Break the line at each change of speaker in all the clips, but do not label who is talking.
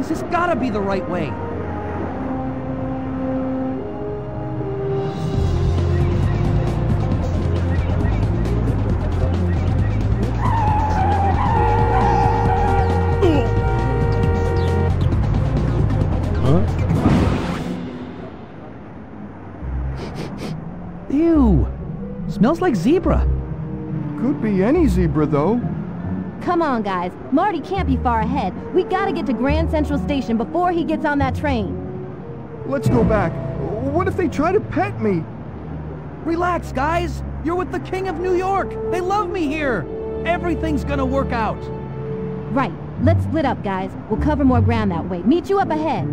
This has gotta be the right way. Ew! Smells like zebra.
Could be any zebra, though.
Come on, guys. Marty can't be far ahead. We gotta get to Grand Central Station before he gets on that train.
Let's go back. What if they try to pet me?
Relax, guys. You're with the King of New York. They love me here. Everything's gonna work out.
Right. Let's split up, guys. We'll cover more ground that way. Meet you up ahead.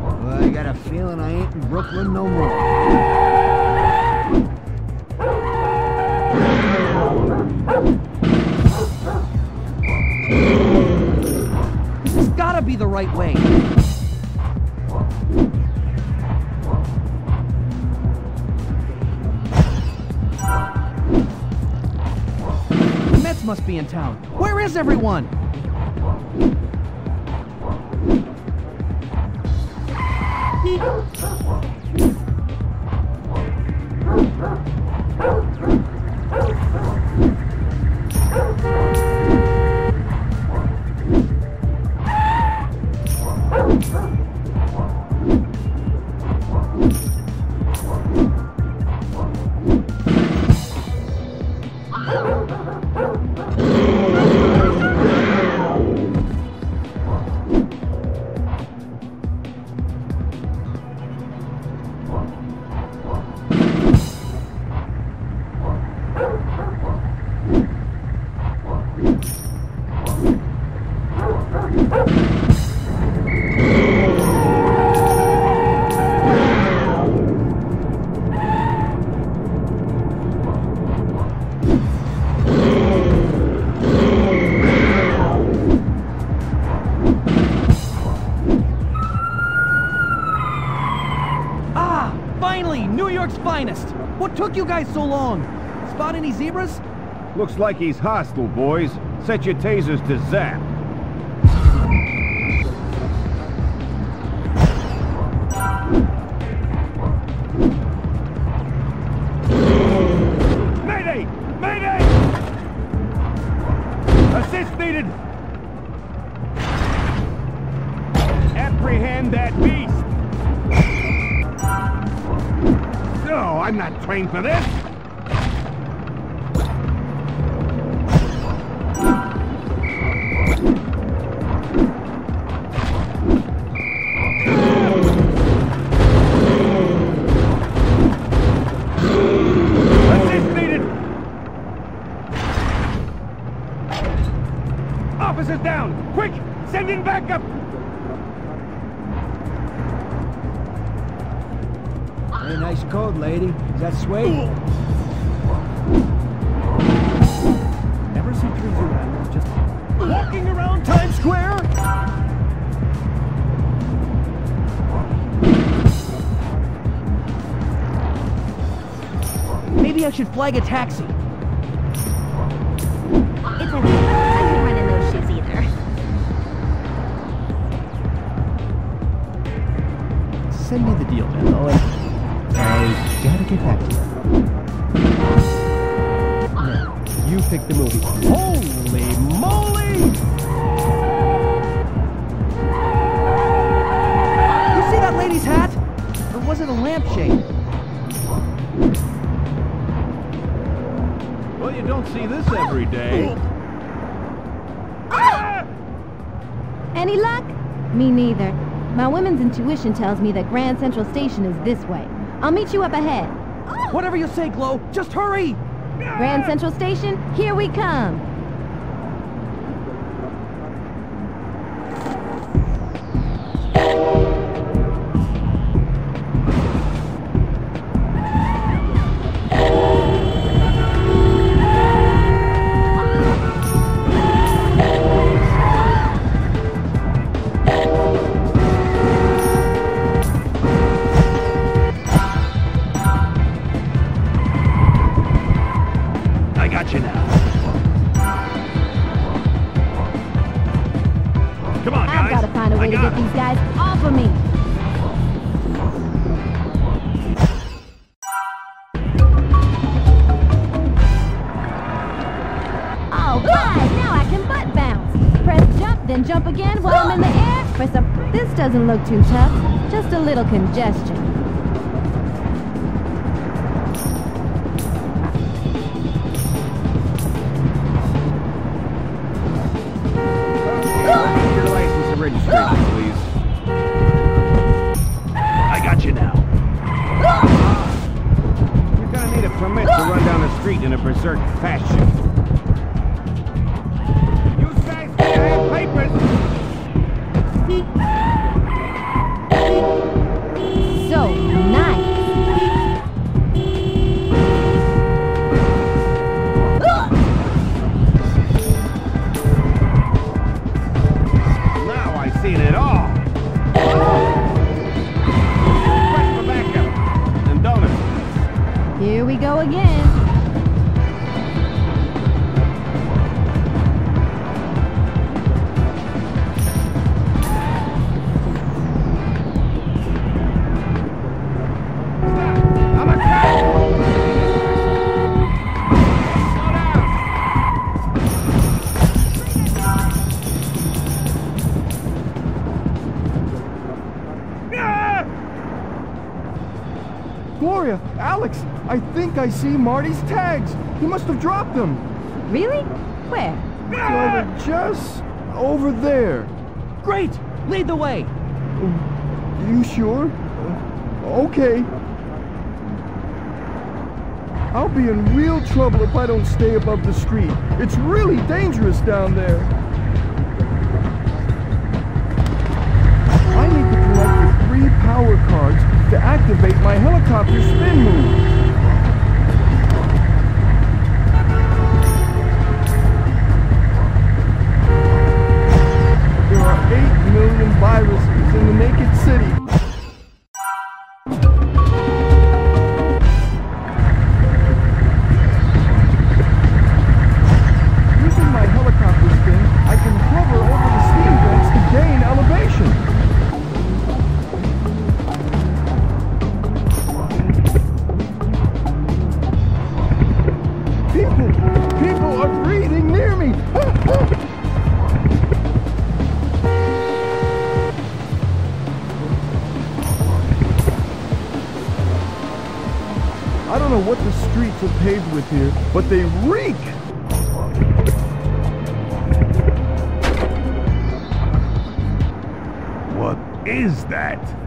Well, I got a feeling I ain't in Brooklyn no more.
Gotta be the right way. The Mets must be in town. Where is everyone? Took you guys so long? Spot any zebras?
Looks like he's hostile, boys. Set your tasers to zap. Mayday! Mayday! Assist needed! Apprehend that beast! No, I'm not trained for this!
Very nice code, lady. Is that suede?
Ever see three zoo animals just walking around Times Square? Maybe I should flag a taxi.
It's okay. I can run in those shoes either.
Send me the deal, man. Get back to you. You pick the movie. Holy moly! You see that lady's hat? Or was it a lampshade?
Well, you don't see this every day. Ah!
Any luck? Me neither. My women's intuition tells me that Grand Central Station is this way. I'll meet you up ahead.
Whatever you say, Glow, just hurry!
Grand Central Station, here we come. Way to get these guys off of me. Oh, all right, now I can butt bounce. Press jump, then jump again while I'm in the air for some. This doesn't look too tough. Just a little congestion.
I
think I see Marty's tags. He must have dropped them.
Really? Where?
Well, just over there.
Great! Lead the way!
You sure? Uh, okay. I'll be in real trouble if I don't stay above the street. It's really dangerous down there. I need to collect the three power cards to activate my helicopter spin move. Million viruses in the naked city. Here, but they reek.
What is that?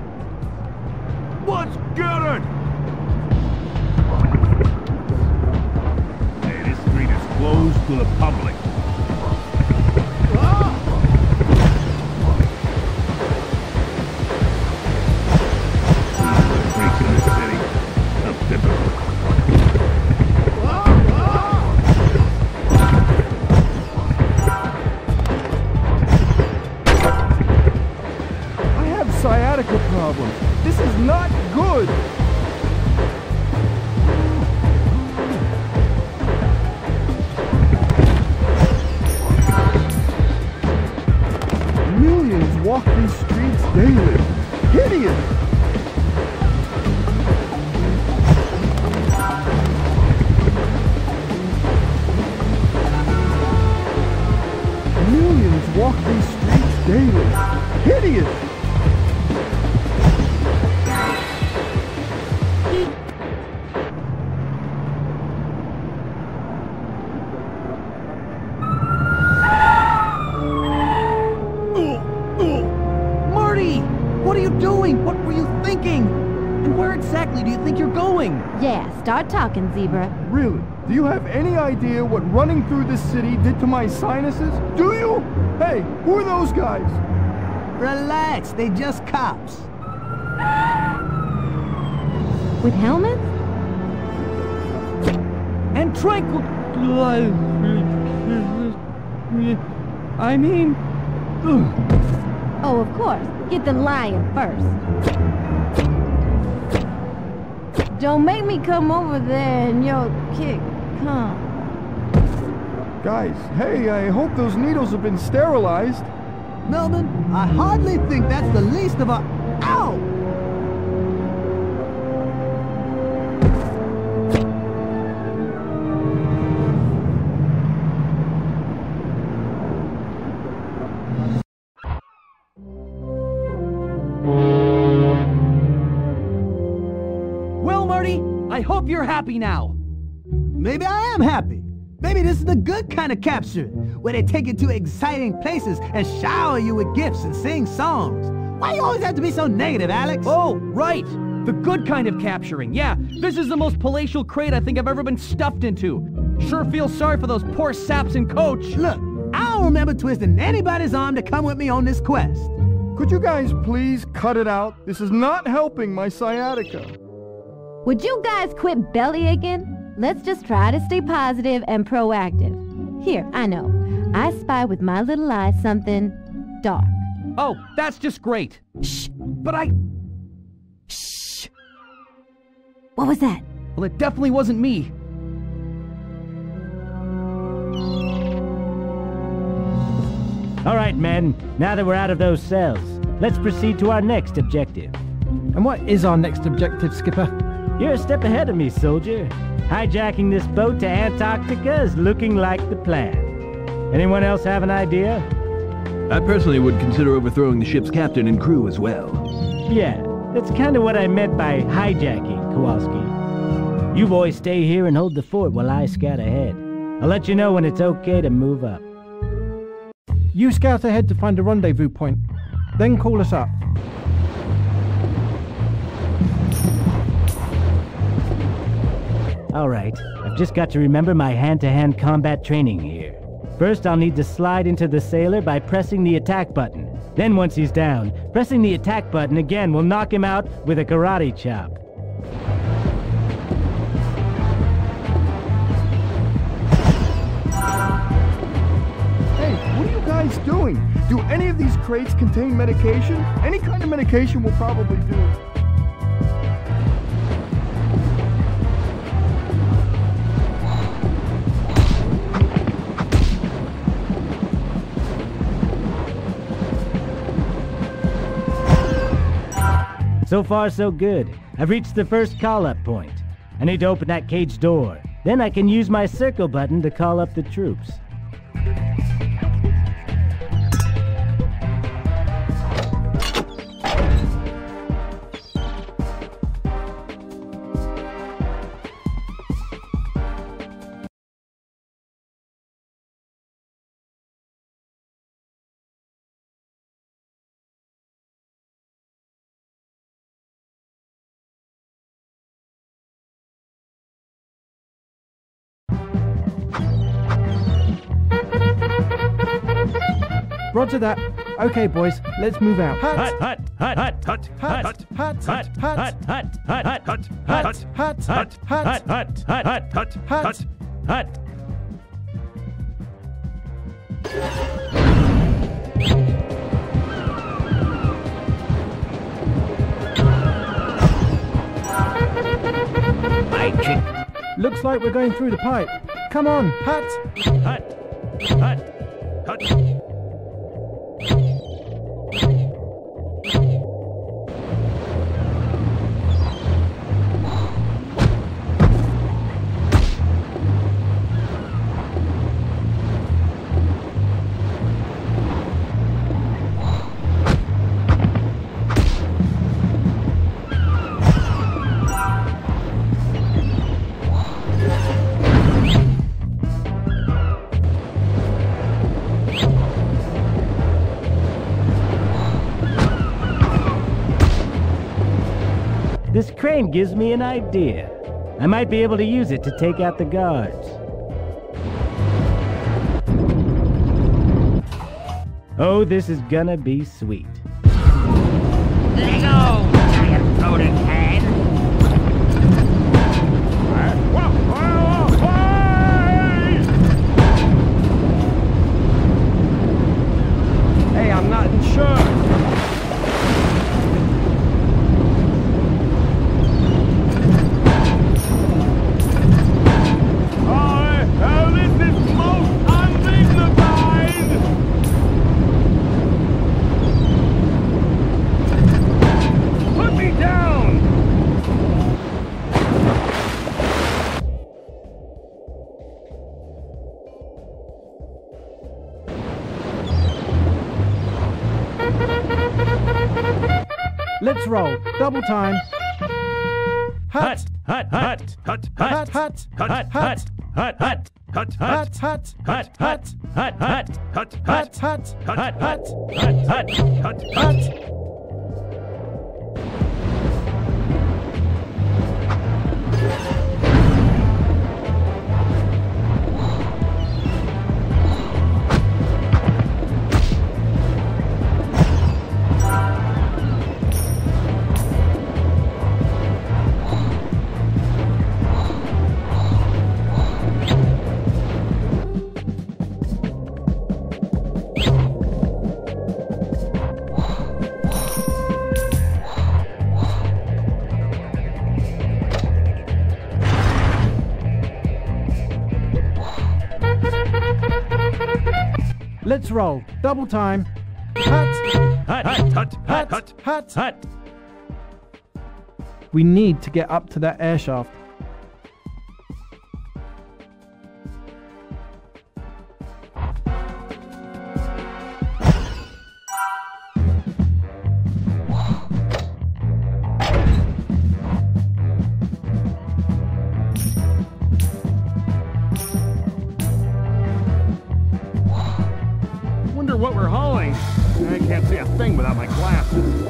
Think?
Yeah, start talking, Zebra.
Really? Do you have any idea what running through this city did to my sinuses? Do you? Hey, who are those guys?
Relax, they just cops.
With helmets?
And tranquil... I mean...
Oh, of course. Get the lion first. Don't make me come over there and you'll kick. Come.
Guys, hey, I hope those needles have been sterilized.
Melman, I hardly think that's the least of our...
happy now.
Maybe I am happy. Maybe this is the good kind of capture, where they take you to exciting places and shower you with gifts and sing songs. Why you always have to be so negative, Alex?
Oh, right. The good kind of capturing. Yeah, this is the most palatial crate I think I've ever been stuffed into. Sure feel sorry for those poor saps and coach.
Look, I don't remember twisting anybody's arm to come with me on this quest.
Could you guys please cut it out? This is not helping my sciatica.
Would you guys quit belly aching? Let's just try to stay positive and proactive. Here, I know. I spy with my little eye something dark.
Oh, that's just great. Shh, but I...
Shh! What was that?
Well, it definitely wasn't me.
All right, men. Now that we're out of those cells, let's proceed to our next objective.
And what is our next objective, Skipper?
You're a step ahead of me, soldier. Hijacking this boat to Antarctica is looking like the plan. Anyone else have an idea?
I personally would consider overthrowing the ship's captain and crew as well.
Yeah, that's kind of what I meant by hijacking, Kowalski. You boys stay here and hold the fort while I scout ahead. I'll let you know when it's okay to move up.
You scout ahead to find a rendezvous point. Then call us up.
All right, I've just got to remember my hand-to-hand combat training here. First, I'll need to slide into the sailor by pressing the attack button. Then once he's down, pressing the attack button again will knock him out with a karate chop.
Hey, what are you guys doing? Do any of these crates contain medication? Any kind of medication will probably do.
So far, so good. I've reached the first call-up point. I need to open that cage door. Then I can use my circle button to call up the troops.
Roger that. Okay, boys, let's move out.
Hut, hut, hut, hut, hut,
Hut,
hut,
hut,
hut,
hut,
hut, hut, hut, hut,
Hut,
hut,
hut,
hut,
hut,
hut,
hut.
Looks like we're going through the pipe. Come on, Hut.
Hut, hut,
hut.
Crane gives me an idea. I might be able to use it to take out the guards. Oh, this is gonna be sweet.
Let go, giant floating
roll. Double time. Hut.
Hut, hut, hut,
Hut. Hut.
hut, hut, hut, hut, hut,
Hut. Hut.
hut, hut, hut, hut, hut,
Hut. Hut.
hut, hut, hut, hut, hut.
Hut. Let's roll. Double time. Hut.
Hut, hut, hut,
Hut.
hut,
Hut.
hut.
We need to get up to that air shaft.
What we're hauling. I can't see a thing without my glasses.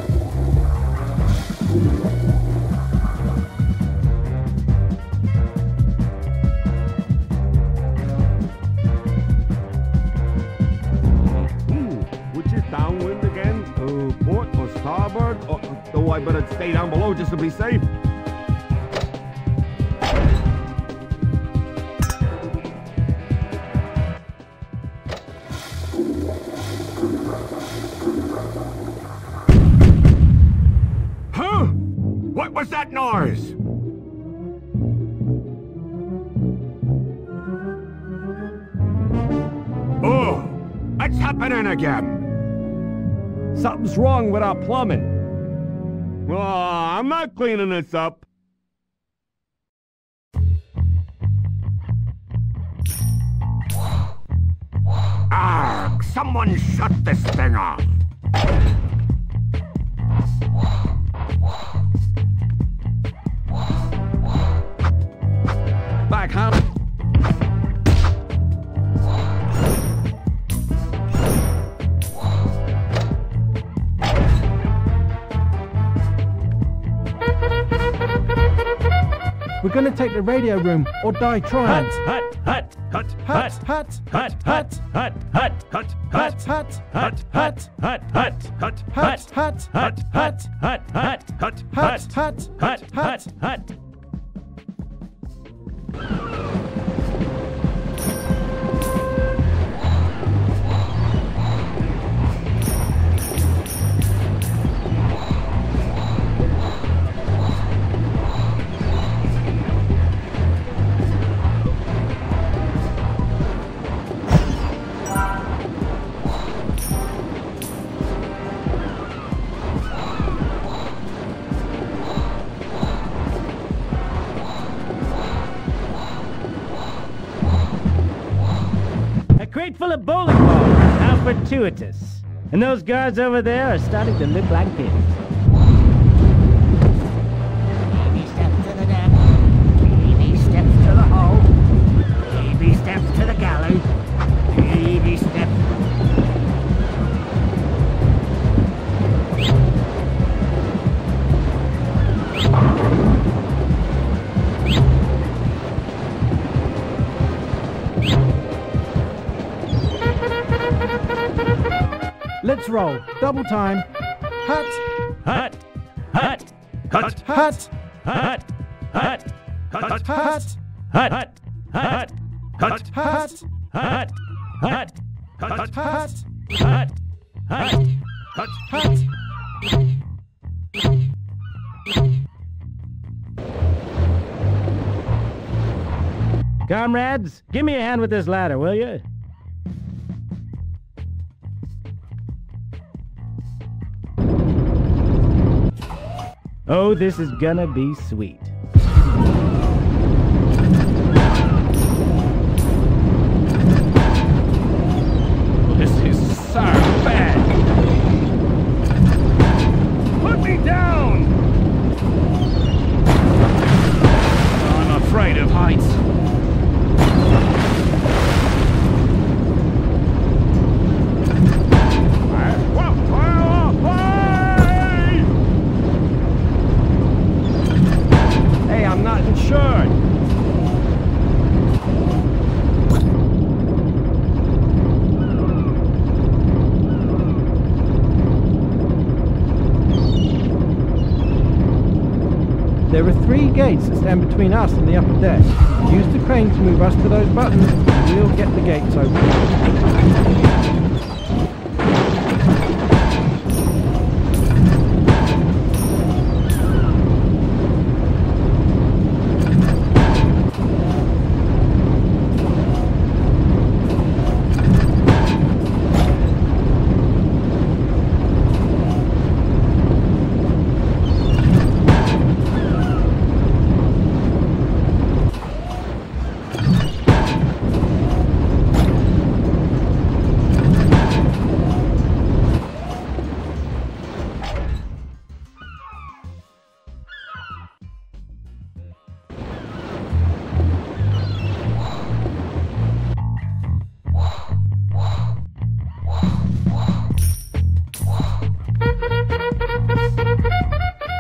Which is downwind again? Port or starboard? Oh, I better stay down below just to be safe. Something's wrong with our plumbing. Oh, I'm not cleaning this up. Arg! Someone shut this thing off. Back home.
We're gonna take the radio room or die trying.
Hut, hut, hut,
Hut.
hut,
Hut.
hut, hut, hut, hut, hut,
Hut.
hut,
Hut.
hut, hut, hut, hut,
Hut.
hut,
Hut.
hut, hut, hut, hut,
Hut.
hut,
Hut.
hut, crate full of bowling balls. How fortuitous. And those guards over there are starting to look like pigs.
Roll. Double time. Hut.
Hut, hut, hut,
Hut.
hut, hut, hut,
Hut.
hut, hut, hut, hut,
Hut.
hut, hut, hut,
Hut.
hut, hut,
Hut. Hut.
Comrades, give me a hand with this ladder, will you? Oh, this is gonna be sweet.
Stand between us and the upper deck. Use the crane to move us to those buttons, and we'll get the gates open.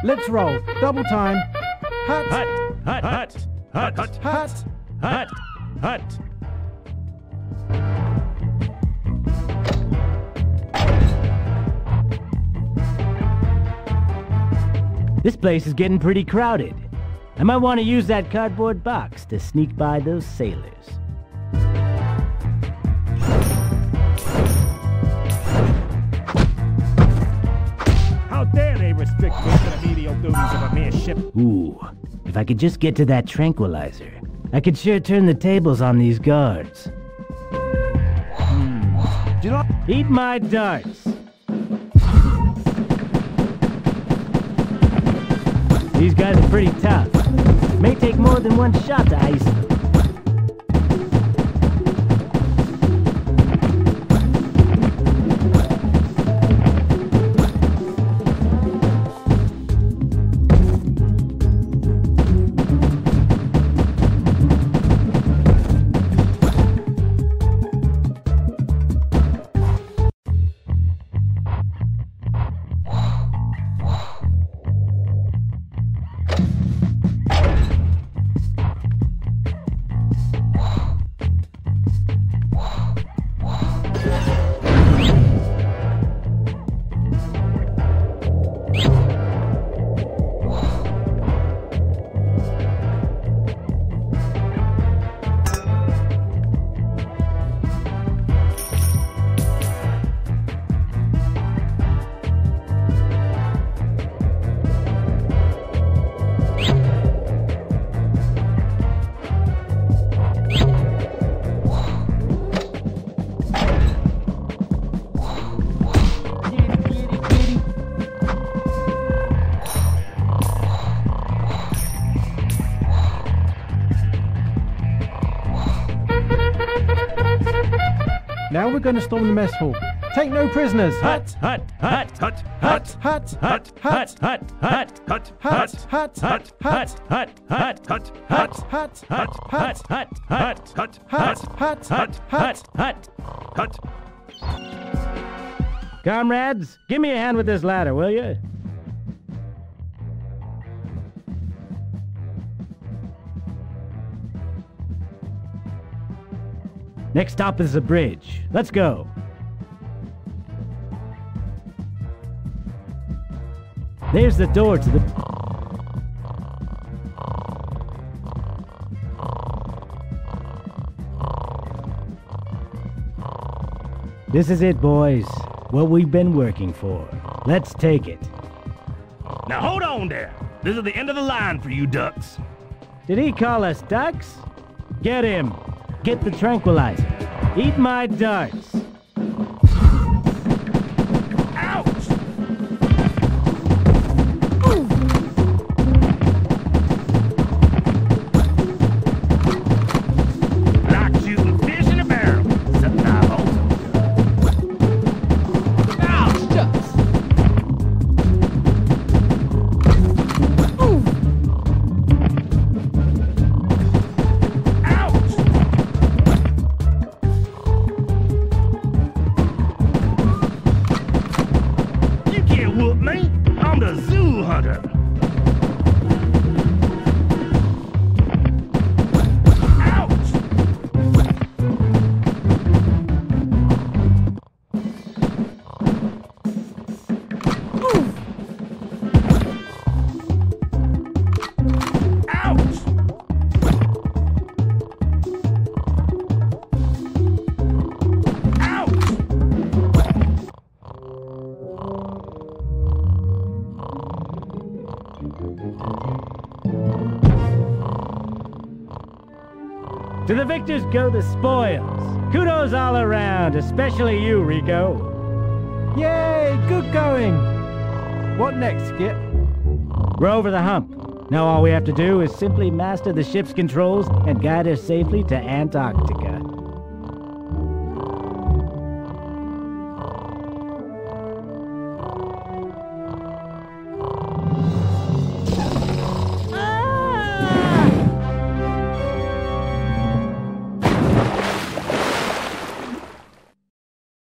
Let's roll. Double time. Hut.
Hut, hut, hut, hut, hut,
Hut.
hut, hut.
This place is getting pretty crowded. I might want to use that cardboard box to sneak by those sailors. Ooh, if I could just get to that tranquilizer, I could sure turn the tables on these guards.
Do you know?
Eat my darts. These guys are pretty tough. May take more than one shot to ice them.
We're going to storm the mess hall. Take no prisoners.
Hut, hut, hut, hut, hut,
Hut.
hut, hut, hut, hut, hut, hut,
Hut.
hut, hut, hut, hut, hut, hut,
Hut.
hut, hut, hut, hut, hut, hut,
Hut.
hut, hut, hut, hut.
Comrades, give me a hand with this ladder, will you? Next stop is the bridge. Let's go. There's the door to the. This is it, boys. What we've been working for. Let's take it.
Now hold on there. This is the end of the line for you ducks.
Did he call us ducks? Get him. Get the tranquilizer. Eat my darts. To the victors go the spoils. Kudos all around, especially you, Rico.
Yay, good going. What next, Skip?
We're over the hump. Now all we have to do is simply master the ship's controls and guide her safely to Antarctica.